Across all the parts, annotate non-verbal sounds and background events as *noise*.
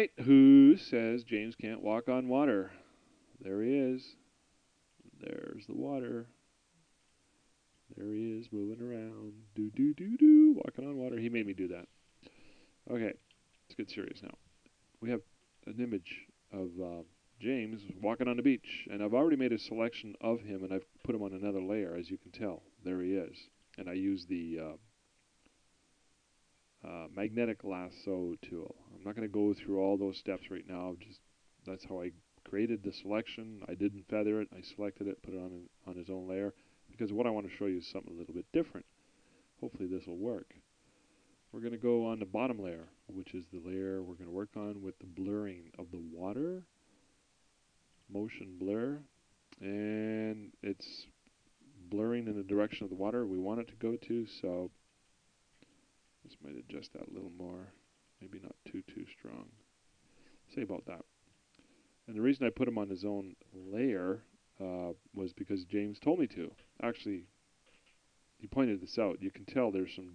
right, who says James can't walk on water? There he is. There's the water. There he is, moving around. Do, do, do, do. Walking on water. He made me do that. Okay, let's get serious now. We have an image of uh, James walking on the beach, and I've already made a selection of him, and I've put him on another layer, as you can tell. There he is. And I use the uh, uh, magnetic lasso tool. I'm not going to go through all those steps right now. Just that's how I created the selection. I didn't feather it. I selected it, put it on on his own layer because what I want to show you is something a little bit different. Hopefully this will work. We're going to go on the bottom layer, which is the layer we're going to work on with the blurring of the water, motion blur, and it's blurring in the direction of the water we want it to go to, so might adjust that a little more, maybe not too, too strong. Say about that. And the reason I put him on his own layer uh, was because James told me to. Actually, he pointed this out. You can tell there's some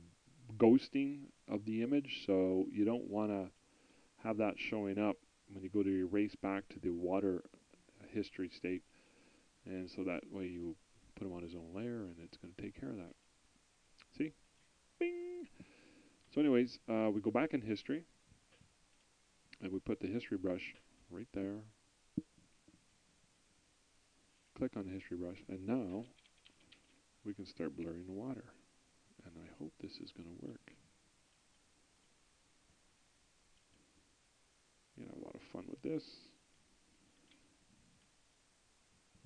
ghosting of the image, so you don't want to have that showing up when you go to erase back to the water history state. And so that way you put him on his own layer and it's going to take care of that. See? Bing! So anyways, uh, we go back in history and we put the history brush right there click on the history brush, and now we can start blurring the water. And I hope this is going to work. You know, a lot of fun with this.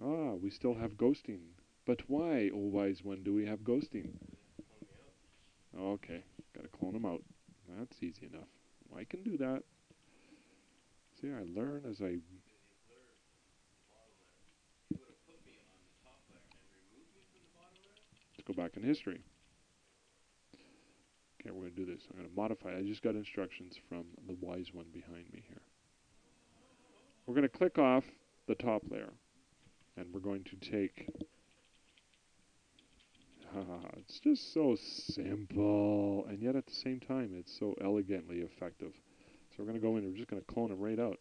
Ah, we still have ghosting. But why, oh wise one, do we have ghosting? Okay, gotta clone them out. That's easy enough. I can do that. See, I learn as I Let's go back in history. Okay, we're going to do this. I'm going to modify. I just got instructions from the wise one behind me here. We're going to click off the top layer. And we're going to take... *laughs* it's just so simple. And yet at the same time, it's so elegantly effective. So we're going to go in we're just going to clone him right out.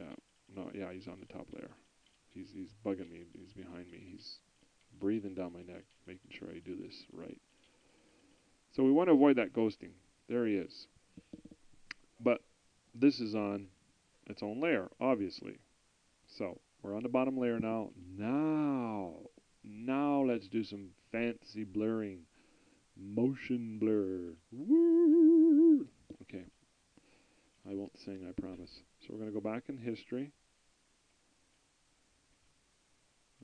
Yeah, no, yeah, he's on the top layer. He's he's bugging me. He's behind me. He's breathing down my neck, making sure I do this right. So we want to avoid that ghosting. There he is. But this is on its own layer, obviously. So we're on the bottom layer now. Now, now let's do some fancy blurring. Motion blur. Woo! Okay. I won't sing, I promise. So we're going to go back in history.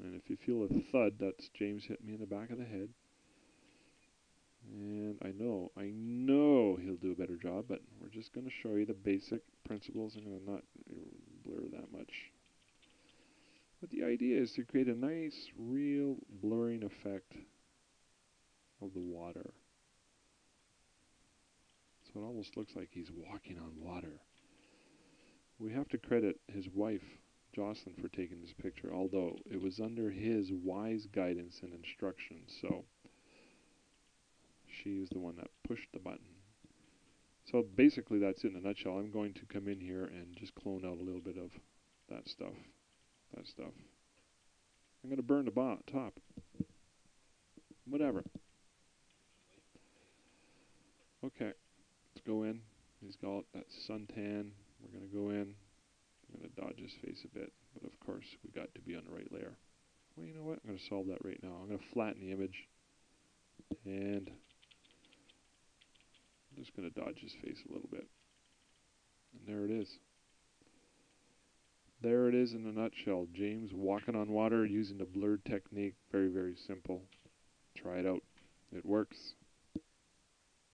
And if you feel a thud, that's James hit me in the back of the head. And I know, I know he'll do a better job, but we're just going to show you the basic principles. I'm going to not blur that much. But the idea is to create a nice, real blurring effect of the water. So it almost looks like he's walking on water. We have to credit his wife Jocelyn for taking this picture, although it was under his wise guidance and instruction. So she is the one that pushed the button. So basically that's it in a nutshell. I'm going to come in here and just clone out a little bit of that stuff. That stuff. I'm going to burn the bot, top. Whatever. Okay. Let's go in. He's got that suntan. We're going to go in. I'm going to dodge his face a bit, but of course we got to be on the right layer. Well, you know what? I'm going to solve that right now. I'm going to flatten the image, and I'm just going to dodge his face a little bit. And there it is. There it is in a nutshell. James walking on water using the blurred technique. Very, very simple. Try it out. It works.